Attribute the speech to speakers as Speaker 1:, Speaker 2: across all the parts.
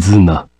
Speaker 1: 絆。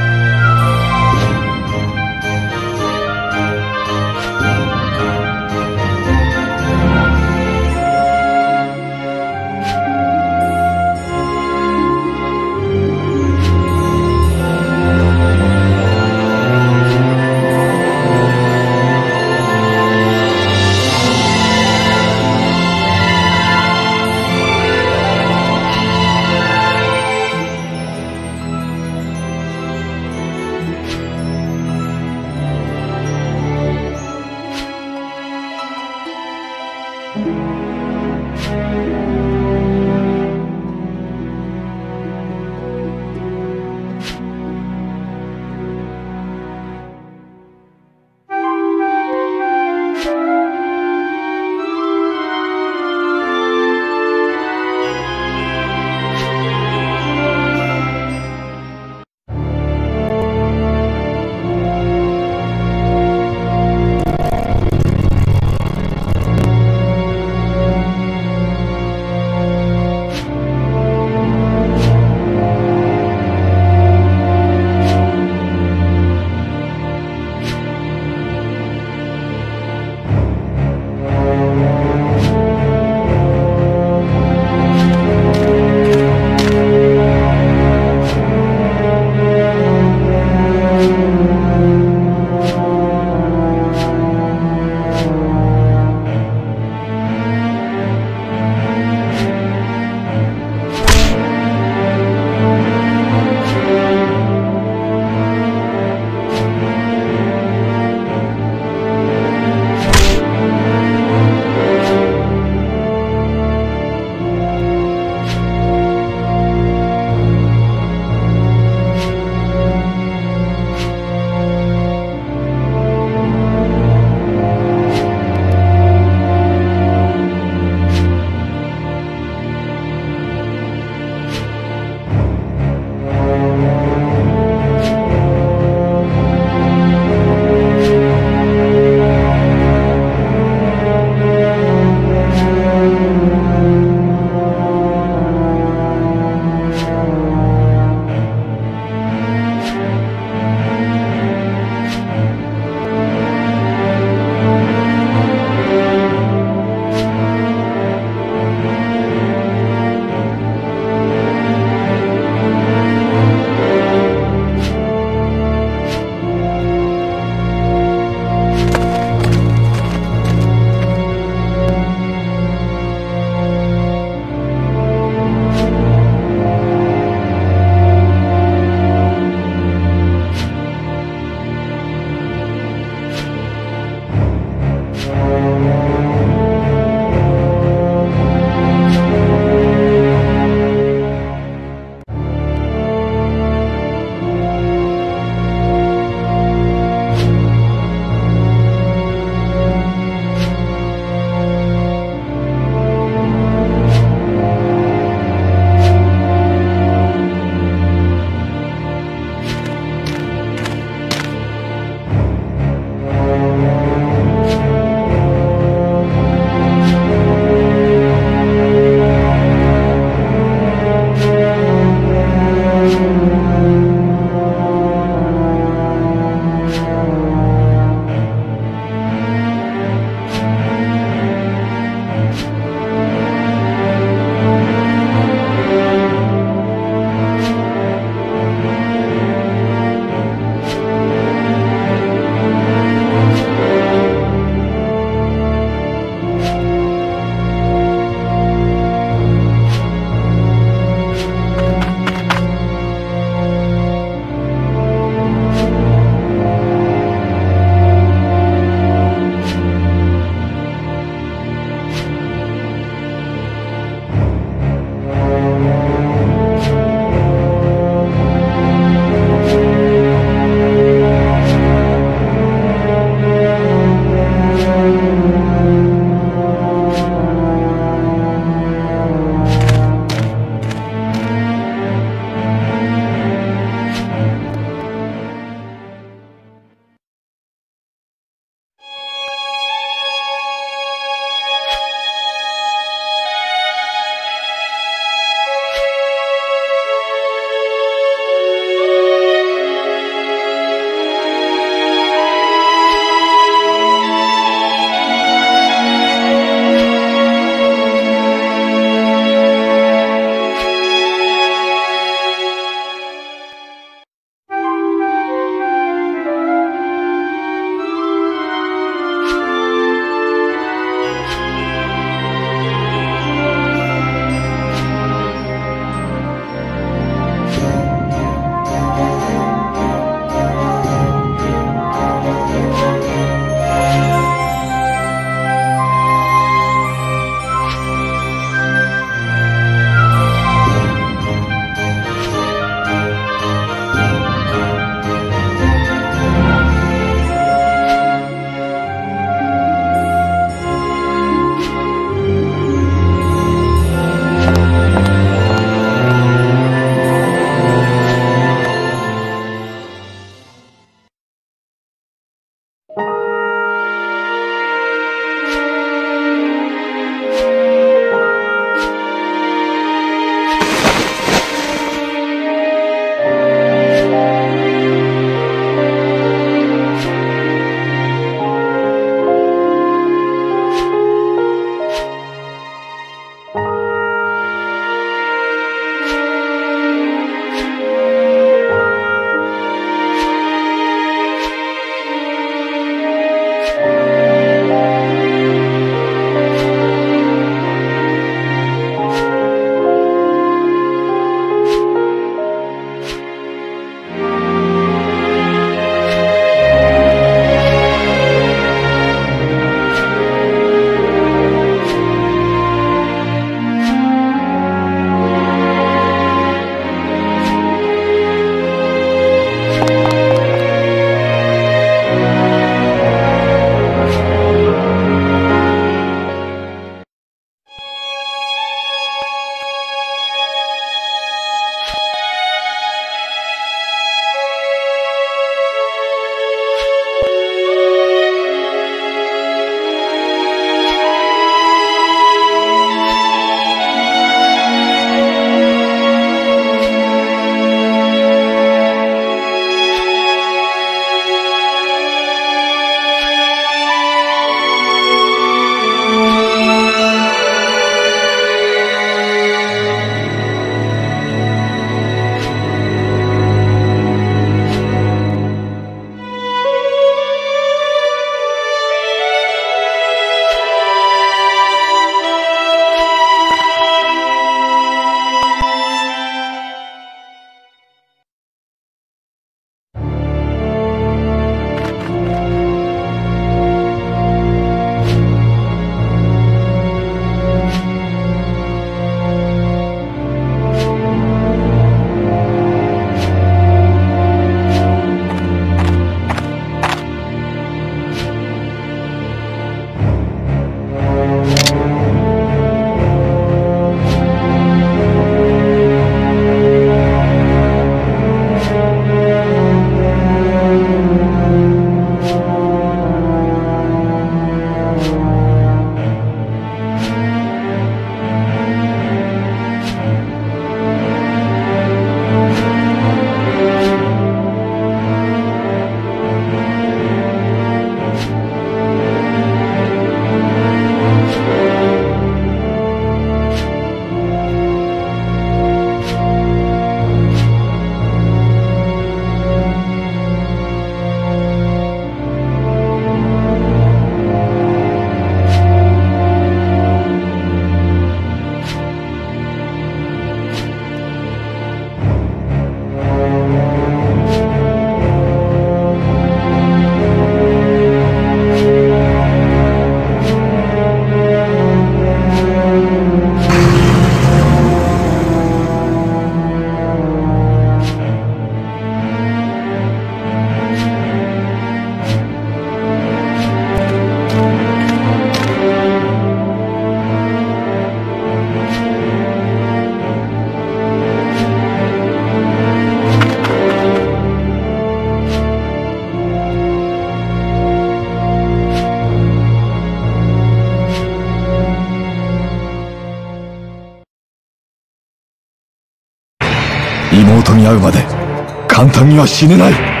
Speaker 2: 神は死ねない。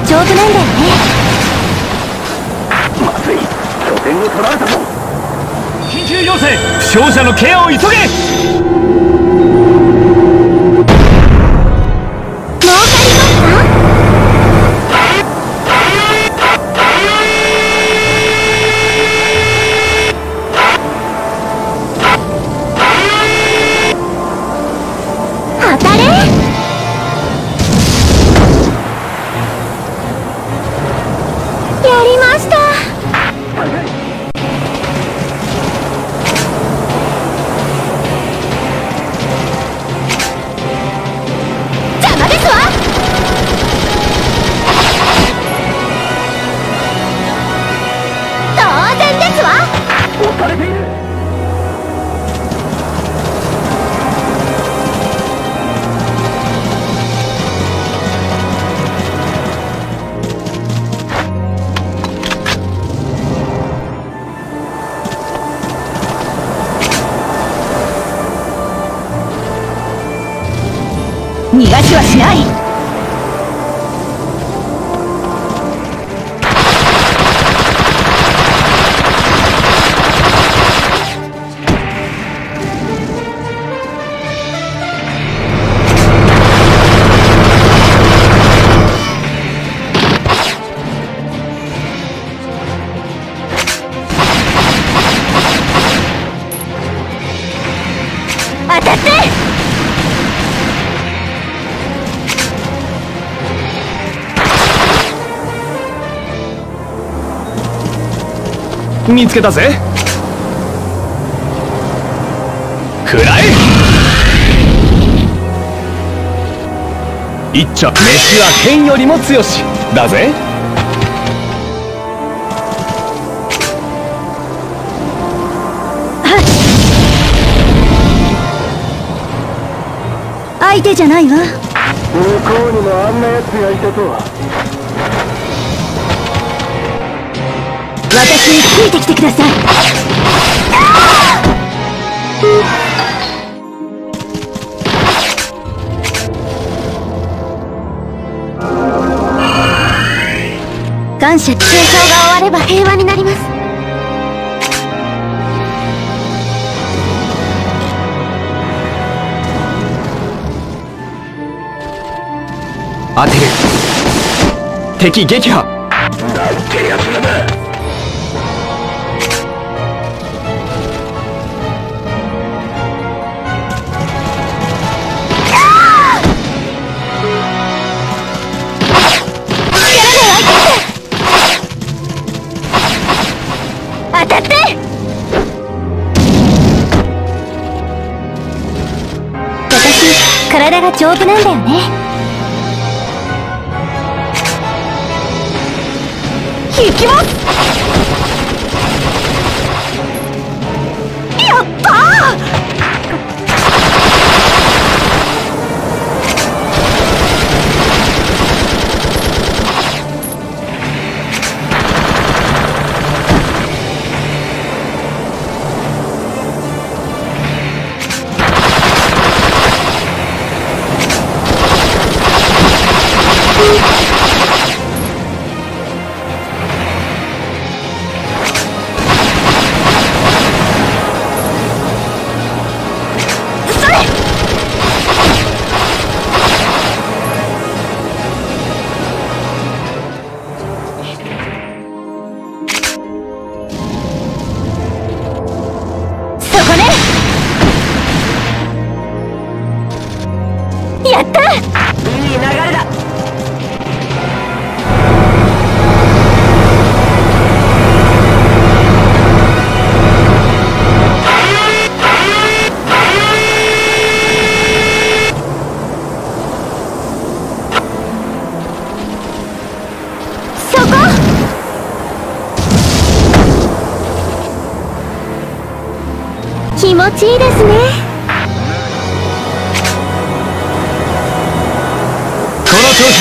Speaker 3: が丈夫なんだよね
Speaker 4: まずい。拠点を取られたぞ。
Speaker 1: 緊急要請。負傷者のケアを急げ。
Speaker 3: しはしない。
Speaker 1: 見つけたぜ。食らえい。っちゃ飯は剣よりも強し。だぜ。
Speaker 3: 相手じゃないわ。
Speaker 4: 向こうにもあんな奴がいたとは
Speaker 3: 私についてきてください。感謝戦争が終われば平和になります。
Speaker 1: 当てる。敵撃破。
Speaker 4: なんてやつ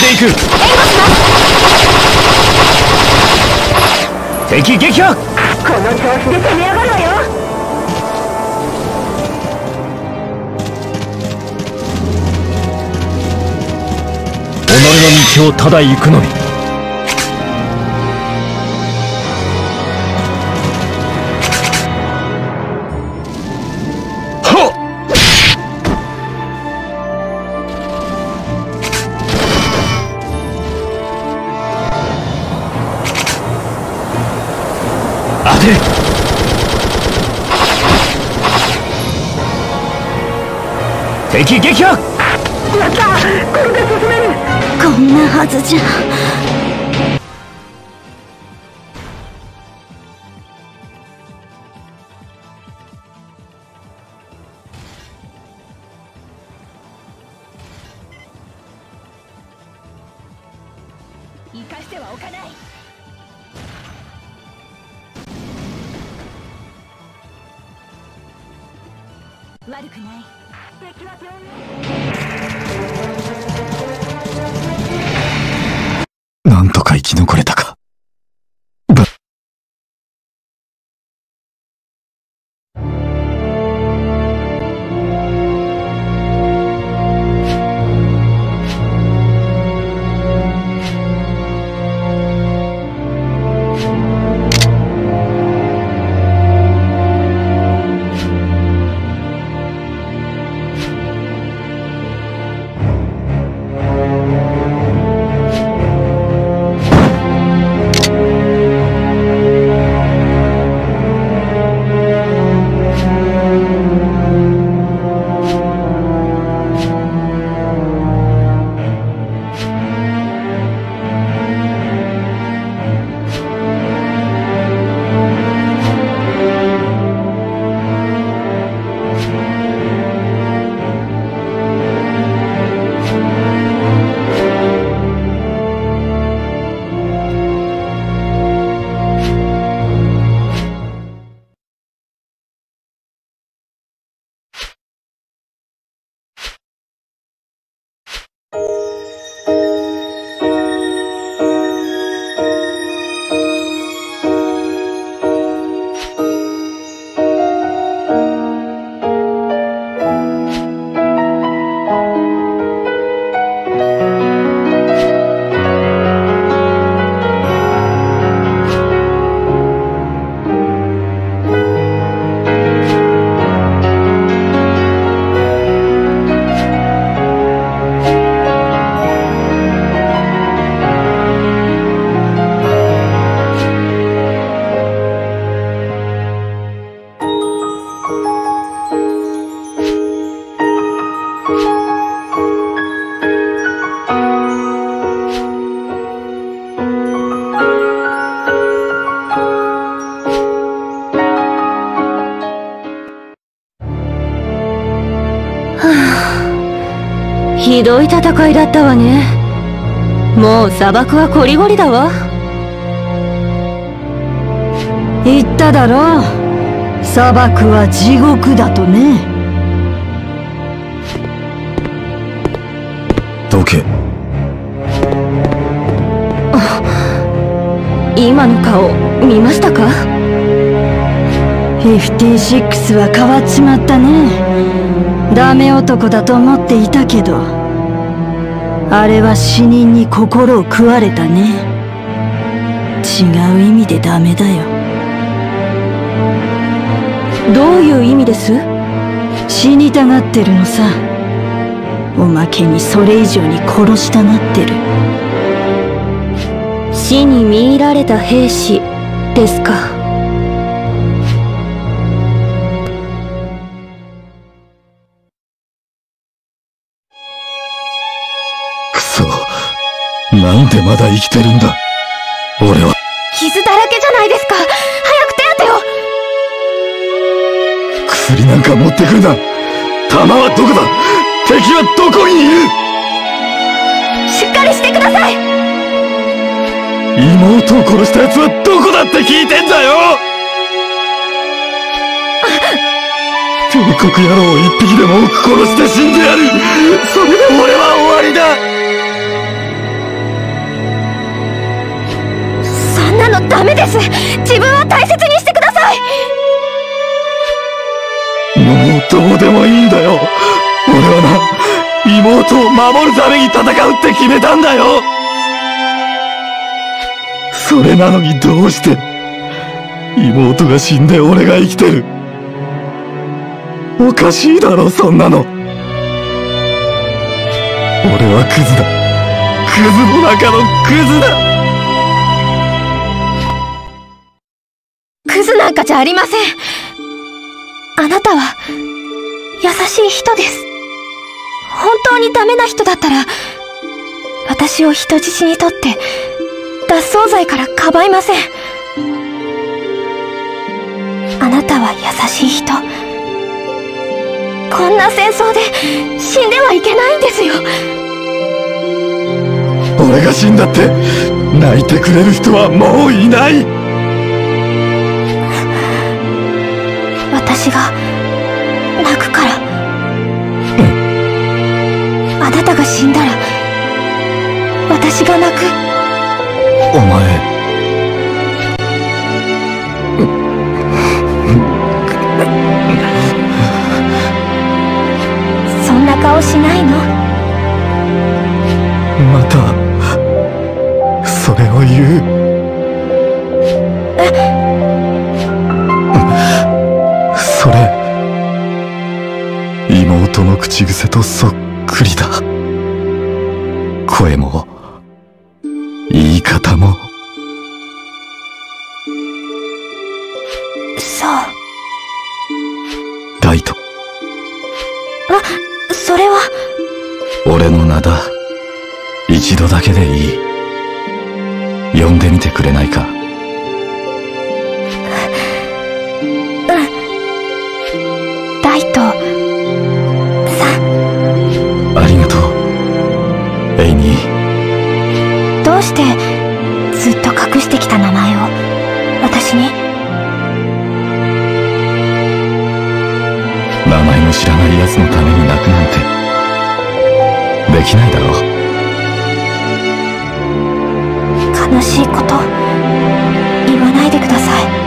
Speaker 1: の調子で行く。敵撃破。
Speaker 5: この調子で攻め上がるわよ。
Speaker 1: 己の道をただ行くのみてる。敵撃破。
Speaker 5: やった。こ
Speaker 3: れで進める。こんなは
Speaker 5: ずじゃ。砂漠はこりごりだわ。
Speaker 6: 言っただろ。砂漠は地獄だとね。
Speaker 2: どけ。
Speaker 5: 今の顔見ましたか
Speaker 6: ？56は変わっちまったね。ダメ男だと思っていたけどあれは死人に心を食われたね。違う意味でダメだよ。
Speaker 5: どういう意味です？
Speaker 6: 死にたがってるのさ。おまけにそれ以上に殺したがってる。
Speaker 5: 死に見入られた兵士ですか
Speaker 2: 生きてるんだ。俺は。
Speaker 5: 傷だらけじゃないですか。早く手当てを。
Speaker 2: 薬なんか持ってくるな。弾はどこだ？敵はどこにいる？
Speaker 5: しっかりしてください。
Speaker 2: 妹を殺した奴はどこだって聞いてんだよ！黒野郎を一匹でも多く殺して死んでやる。それで。俺は終わりだ
Speaker 5: ダメです。自分を大切にしてください。
Speaker 2: もうどうでもいいんだよ。俺はな妹を守るために戦うって決めたんだよ。それなのにどうして妹が死んで俺が生きてる。おかしいだろそんなの。俺はクズだ。クズの中のクズだ。
Speaker 5: ズなんかじゃありません。あなたは優しい人です。本当にダメな人だったら私を人質にとって脱走罪からかばいません。あなたは優しい人。こんな戦争で死んではいけないんですよ。
Speaker 2: 俺が死んだって泣いてくれる人はもういない。
Speaker 5: 私が泣くから。あなたが死んだら私が泣く。
Speaker 2: お前。
Speaker 5: そんな顔しないどうしてずっと隠してきた名前を私に？
Speaker 2: 名前の知らない奴のために泣くなんてできないだろう。
Speaker 5: 悲しいこと言わないでください。